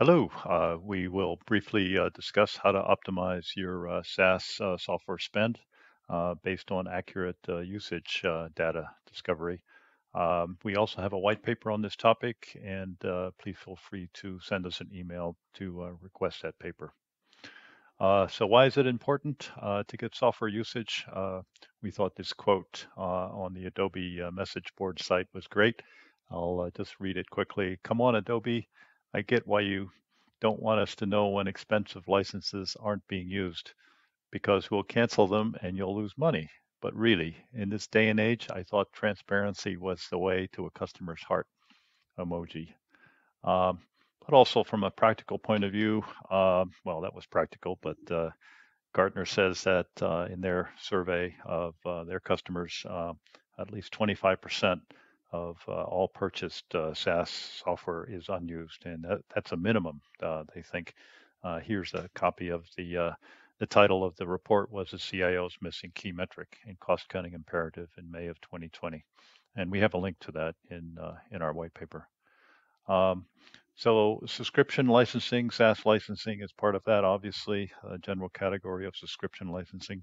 Hello, uh, we will briefly uh, discuss how to optimize your uh, SaaS uh, software spend uh, based on accurate uh, usage data discovery. Um, we also have a white paper on this topic, and please feel free to send us an email to request that paper. so why is it important to get software usage? we thought this quote on the Adobe message board site was great. I'll just read it quickly. Come on, Adobe. I get why you don't want us to know when expensive licenses aren't being used because we'll cancel them and you'll lose money. But really, in this day and age, I thought transparency was the way to a customer's heart emoji. Um, but also from a practical point of view, uh, well, that was practical, but uh, Gartner says that uh, in their survey of uh, their customers, uh, at least 25% of uh, all purchased uh, SaaS software is unused, and that, that's a minimum. Uh, they think. Uh, here's a copy of the uh, the title of the report was the CIO's missing key metric in cost cutting imperative in May of 2020, and we have a link to that in uh, in our white paper. Um, so subscription licensing, SaaS licensing is part of that. Obviously, a general category of subscription licensing.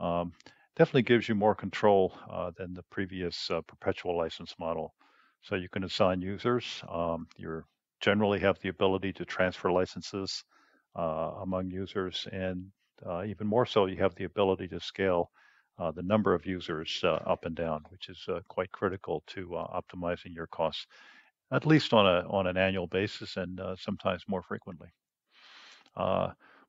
Um, definitely gives you more control uh, than the previous uh, perpetual license model. So you can assign users. Um, you generally have the ability to transfer licenses uh, among users, and uh, even more so, you have the ability to scale uh, the number of users uh, up and down, which is quite critical to optimizing your costs, at least on a on an annual basis, and sometimes more frequently.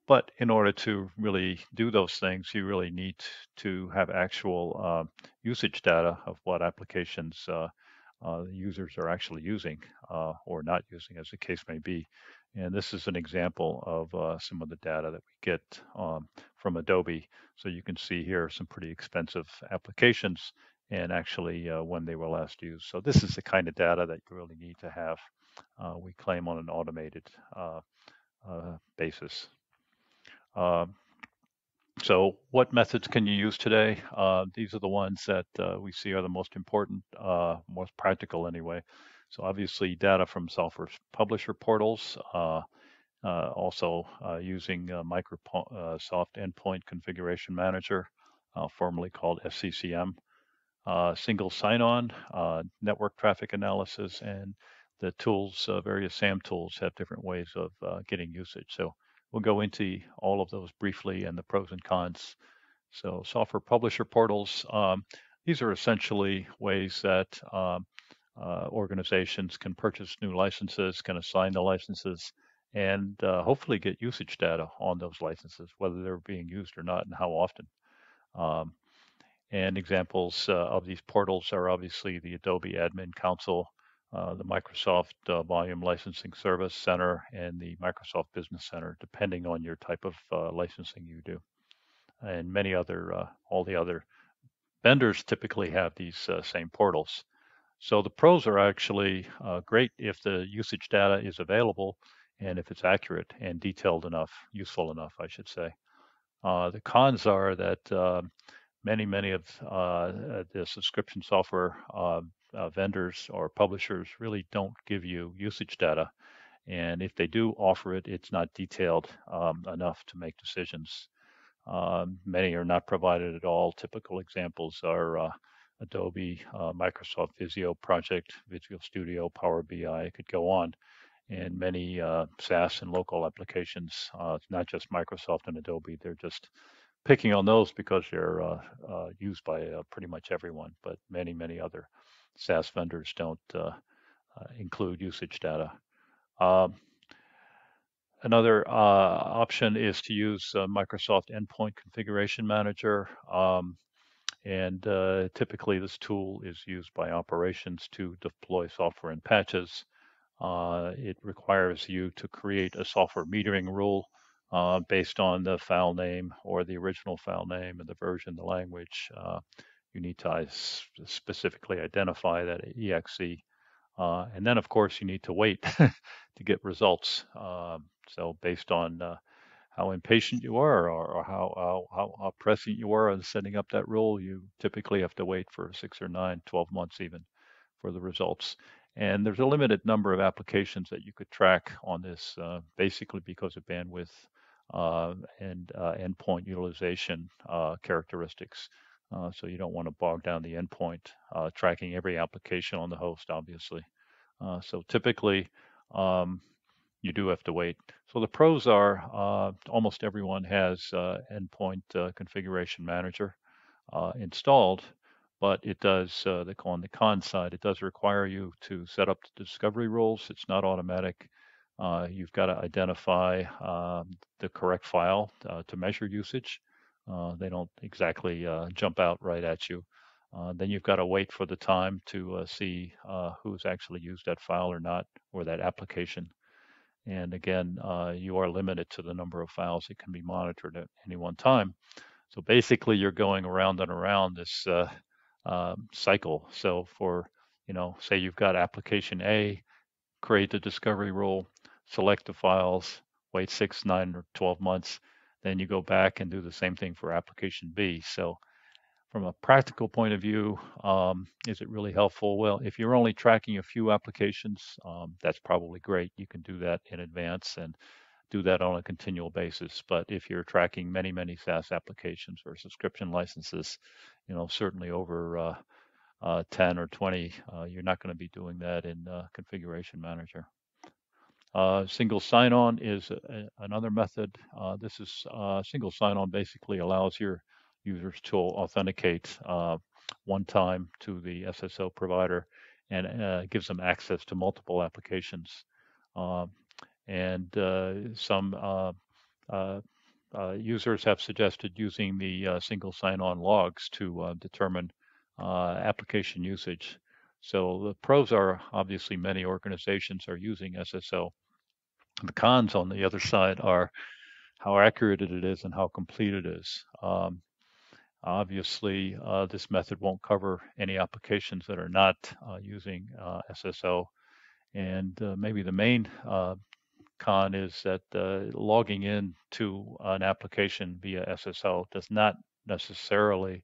But in order to really do those things, you really need to have actual uh, usage data of what applications uh, uh, users are actually using uh, or not using, as the case may be. And this is an example of uh, some of the data that we get um, from Adobe. So you can see here some pretty expensive applications and actually uh, when they were last used. So this is the kind of data that you really need to have, we claim on an automated basis. Uh, so what methods can you use today? Uh, these are the ones that uh, we see are the most important, uh, most practical anyway. So obviously data from software publisher portals, uh, uh, also using Microsoft Endpoint Configuration Manager, formerly called SCCM, single sign-on, network traffic analysis, and the tools, various SAM tools have different ways of getting usage. So We'll go into all of those briefly and the pros and cons. So software publisher portals, um, these are essentially ways that um, uh, organizations can purchase new licenses, can assign the licenses, and uh, hopefully get usage data on those licenses, whether they're being used or not and how often. Um, and examples uh, of these portals are obviously the Adobe Admin Console, uh, the Microsoft uh, Volume Licensing Service Center and the Microsoft Business Center, depending on your type of uh, licensing you do. And many other, uh, all the other vendors typically have these uh, same portals. So the pros are actually great if the usage data is available and if it's accurate and detailed enough, useful enough, I should say. the cons are that many, many of the subscription software uh, vendors or publishers really don't give you usage data. And if they do offer it, it's not detailed um, enough to make decisions. Um, many are not provided at all. Typical examples are uh, Adobe, uh, Microsoft Visio Project, Visual Studio, Power BI. It could go on. And many uh, SaaS and local applications, uh, not just Microsoft and Adobe, they're just picking on those because they're uh, uh, used by pretty much everyone, but many, many other SaaS vendors don't uh, uh, include usage data. Um, another uh, option is to use Microsoft Endpoint Configuration Manager. Um, and uh, typically this tool is used by operations to deploy software in patches. Uh, it requires you to create a software metering rule uh, based on the file name or the original file name and the version, the language, you need to specifically identify that exe. Uh, and then, of course, you need to wait to get results. Um, so, based on uh, how impatient you are or, or how, how, how, prescient you are on setting up that rule, you typically have to wait for six or nine, 12 months even for the results. And there's a limited number of applications that you could track on this, uh, basically because of bandwidth uh, and uh, endpoint utilization uh, characteristics. Uh, so you don't want to bog down the endpoint uh, tracking every application on the host, obviously. so typically, um, you do have to wait. So the pros are almost everyone has endpoint configuration manager installed but it does, uh, call on the con side, it does require you to set up the discovery rules. It's not automatic. Uh, you've got to identify um, the correct file uh, to measure usage. Uh, they don't exactly uh, jump out right at you. Uh, then you've got to wait for the time to see who's actually used that file or not, or that application. And again, you are limited to the number of files that can be monitored at any one time. So basically, you're going around and around this cycle. So for, you know, say you've got application A, create the discovery rule, select the files, wait six, nine, or 12 months, then you go back and do the same thing for application B. So from a practical point of view, um, is it really helpful? Well, if you're only tracking a few applications, um, that's probably great. You can do that in advance and do that on a continual basis. But if you're tracking many, many SaaS applications or subscription licenses, you know, certainly over uh, uh, 10 or 20, uh, you're not going to be doing that in uh, Configuration Manager. Uh, single sign-on is a, another method. Uh, this is single sign-on basically allows your users to authenticate one time to the SSO provider and gives them access to multiple applications. Um, and some uh, users have suggested using the uh, single sign-on logs to uh, determine uh, application usage. So the pros are obviously many organizations are using SSO. The cons on the other side are how accurate it is and how complete it is. Um, obviously, uh, this method won't cover any applications that are not uh, using SSO. And maybe the main con is that uh, logging in to an application via SSO does not necessarily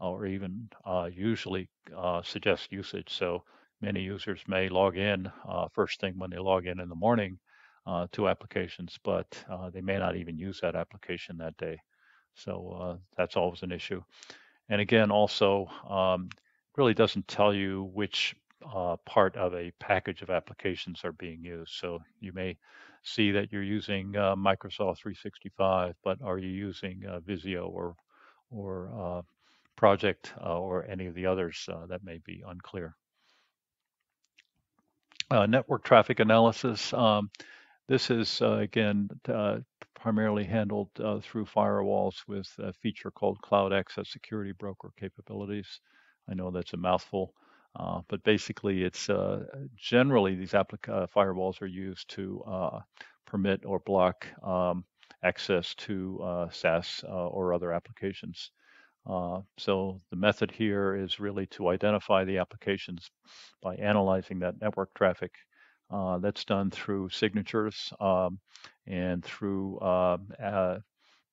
or even uh, usually uh, suggest usage. So many users may log in uh, first thing when they log in in the morning uh, applications, but uh, they may not even use that application that day. So that's always an issue. And again, also, um, really doesn't tell you which uh, part of a package of applications are being used. So you may see that you're using uh, Microsoft 365, but are you using uh, Visio or or uh, Project uh, or any of the others uh, that may be unclear. network traffic analysis. Um, this is again primarily handled through firewalls with a feature called Cloud Access Security Broker capabilities. I know that's a mouthful. Uh, but basically, it's uh, generally these applic- uh, firewalls are used to uh, permit or block um, access to uh, SaaS or other applications. so the method here is really to identify the applications by analyzing that network traffic. That's done through signatures um, and through um,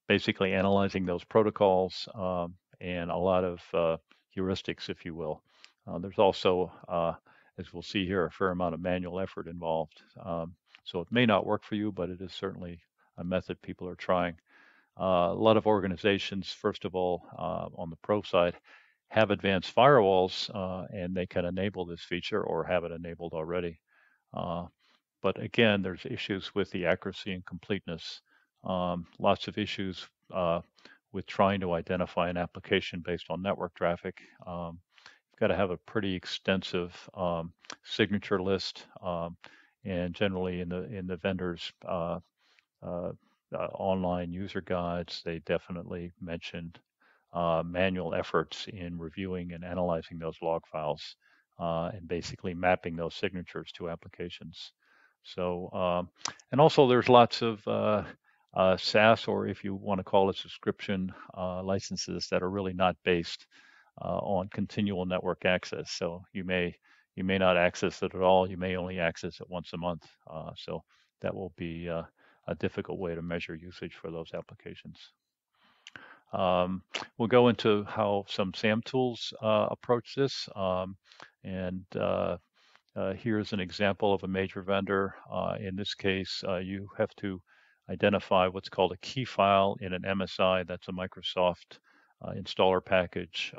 basically analyzing those protocols um, and a lot of heuristics, if you will. Uh, there's also, uh, as we'll see here, a fair amount of manual effort involved. Um, so it may not work for you, but it is certainly a method people are trying. Uh, a lot of organizations, first of all, uh, on the pro side, have advanced firewalls uh, and they can enable this feature or have it enabled already. Uh, but again, there's issues with the accuracy and completeness. Um, lots of issues with trying to identify an application based on network traffic. Um, you've got to have a pretty extensive um, signature list, um, and generally in the in the vendors' uh, uh, uh, online user guides, they definitely mentioned uh, manual efforts in reviewing and analyzing those log files uh, and basically mapping those signatures to applications. So, um, and also there's lots of uh, uh, SaaS, or if you want to call it subscription uh, licenses that are really not based uh, on continual network access. So you may you may not access it at all. You may only access it once a month. Uh, so that will be a difficult way to measure usage for those applications. Um, we'll go into how some SAM tools uh, approach this. Um, and uh, uh, here's an example of a major vendor. Uh, in this case, uh, you have to identify what's called a key file in an MSI. That's a Microsoft uh, installer package.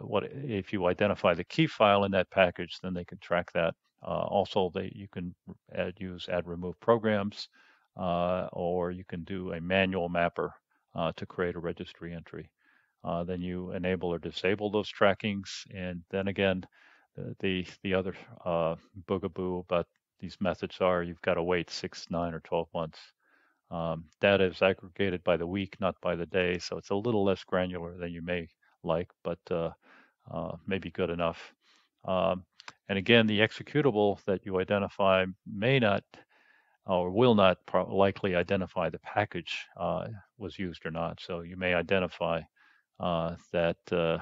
What if you identify the key file in that package, then they can track that. also, they, you can add, use add remove programs, or you can do a manual mapper to create a registry entry. then you enable or disable those trackings, and then again, the the other uh, boogaboo about these methods are you've got to wait six, nine, or 12 months. Um, data is aggregated by the week, not by the day, so it's a little less granular than you may like, but uh, uh, maybe good enough. Um, and again, the executable that you identify may not or will not likely identify the package uh, was used or not. So you may identify uh, that uh,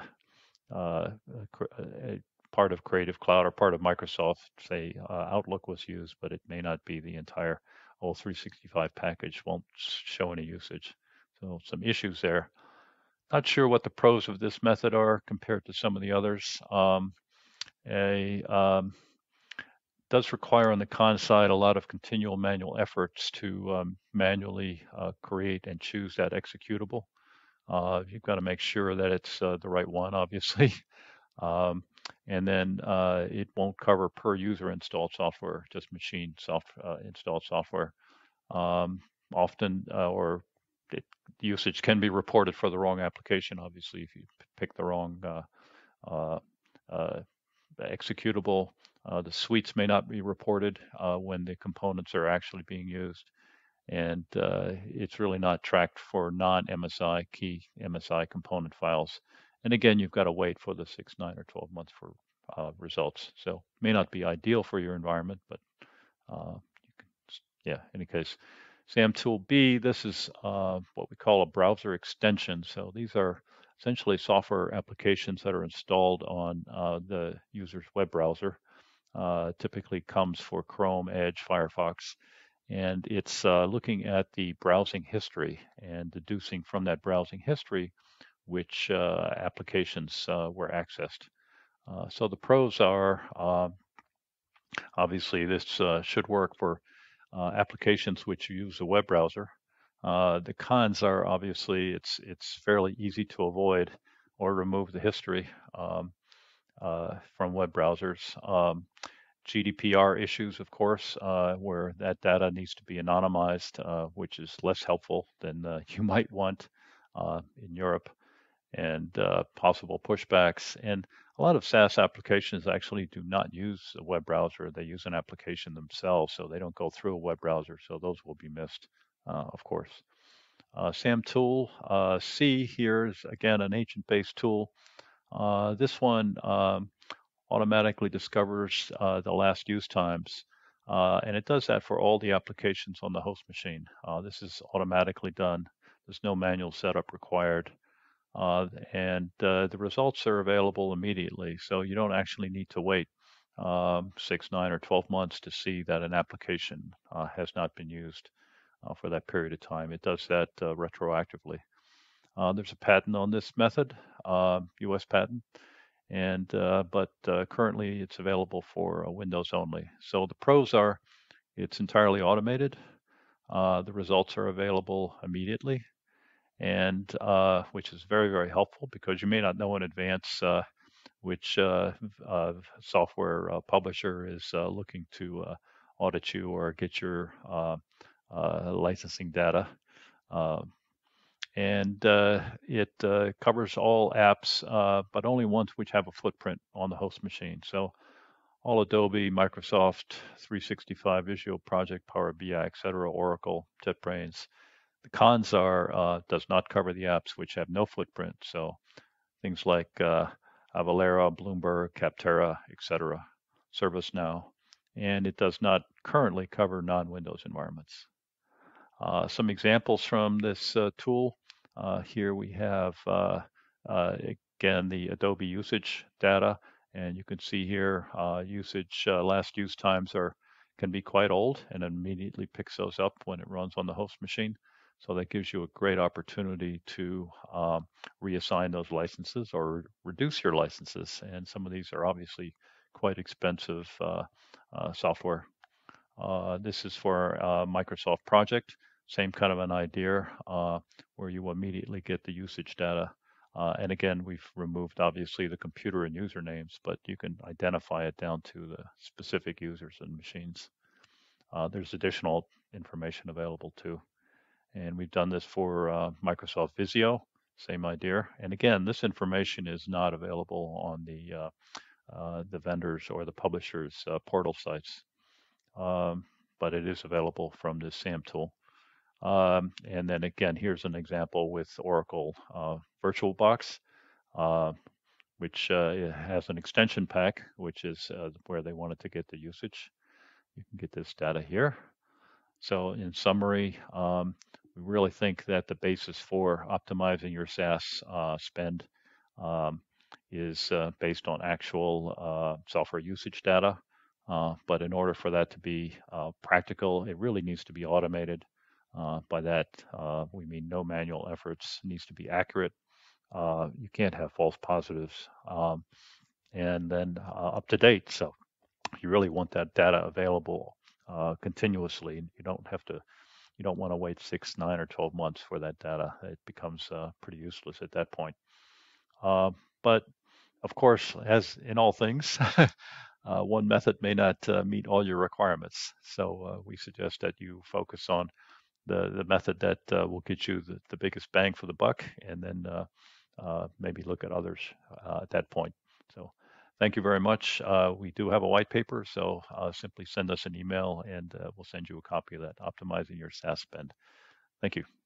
uh, part of Creative Cloud or part of Microsoft, say uh, Outlook was used, but it may not be the entire O365 package, won't show any usage. So some issues there. Not sure what the pros of this method are compared to some of the others. Um, a um, does require on the con side a lot of continual manual efforts to um, manually uh, create and choose that executable. Uh, you've got to make sure that it's uh, the right one, obviously. Um, and then uh, it won't cover per user installed software, just machine soft uh, installed software. Um, often, uh, or it, usage can be reported for the wrong application. Obviously, if you pick the wrong uh, uh, uh, the suites may not be reported when the components are actually being used. And it's really not tracked for non-MSI key MSI component files. And again, you've got to wait for the six, nine, or 12 months for uh, results. So may not be ideal for your environment, but uh, can, yeah, in any case. SAM-Tool B, this is uh, what we call a browser extension. So these are essentially software applications that are installed on uh, the user's web browser. Uh, typically comes for Chrome, Edge, Firefox, and it's uh, looking at the browsing history and deducing from that browsing history which uh, applications uh, were accessed. Uh, so the pros are um, obviously this should work for applications which use a web browser. the cons are obviously it's it's fairly easy to avoid or remove the history um, from web browsers. Um, GDPR issues, of course, uh, where that data needs to be anonymized, uh, which is less helpful than uh, you might want in Europe and uh, possible pushbacks. And a lot of SaaS applications actually do not use a web browser. They use an application themselves, so they don't go through a web browser. So those will be missed, uh, of course. Uh, SAM-Tool uh, C here is again an agent-based tool. Uh, this one um, automatically discovers uh, the last use times. and it does that for all the applications on the host machine. this is automatically done. There's no manual setup required. Uh, and uh, the results are available immediately. So you don't actually need to wait um, six, nine, or 12 months to see that an application uh, has not been used uh, for that period of time. It does that uh, retroactively. Uh, there's a patent on this method, U.S. Um, patent, and but currently it's available for Windows only. So the pros are it's entirely automated. the results are available immediately and uh, which is very, very helpful because you may not know in advance uh, which uh, uh software uh, publisher is uh, looking to audit you or get your licensing data. Um, and it covers all apps, but only ones which have a footprint on the host machine. So all Adobe, Microsoft 365, Visual Project, Power BI, etc., Oracle, JetBrains, the cons are uh, does not cover the apps which have no footprint. So things like uh, Avalara, Bloomberg, Capterra, etc., ServiceNow, and it does not currently cover non-Windows environments. Uh, some examples from this uh, tool. Uh, here we have again the Adobe usage data, and you can see here usage last use times are can be quite old, and it immediately picks those up when it runs on the host machine. So that gives you a great opportunity to um, reassign those licenses or reduce your licenses. And some of these are obviously quite expensive uh, uh, software. Uh, this is for Microsoft project, same kind of an idea uh, where you immediately get the usage data. Uh, and again, we've removed obviously the computer and usernames, but you can identify it down to the specific users and machines. Uh, there's additional information available too. And we've done this for uh, Microsoft Visio, same idea. And again, this information is not available on the uh, uh, the vendors or the publishers portal sites, um, but it is available from the SAM tool. Um, and then again, here's an example with Oracle uh, VirtualBox, uh, which uh, has an extension pack, which is where they wanted to get the usage. You can get this data here. So in summary, um, we really think that the basis for optimizing your SaaS uh, spend um, is uh, based on actual uh, software usage data. Uh, but in order for that to be uh, practical, it really needs to be automated. Uh, by that, we mean no manual efforts, needs to be accurate. you can't have false positives. Um, and then up to date. So you really want that data available continuously. You don't have to you don't want to wait six, nine, or 12 months for that data. It becomes uh, pretty useless at that point. Uh, but of course, as in all things, uh, one method may not uh, meet all your requirements. So uh, we suggest that you focus on the, the method that uh, will get you the, the biggest bang for the buck, and then maybe look at others at that point. So thank you very much. Uh, we do have a white paper, so uh, simply send us an email and uh, we'll send you a copy of that, Optimizing Your SaaS Spend. Thank you.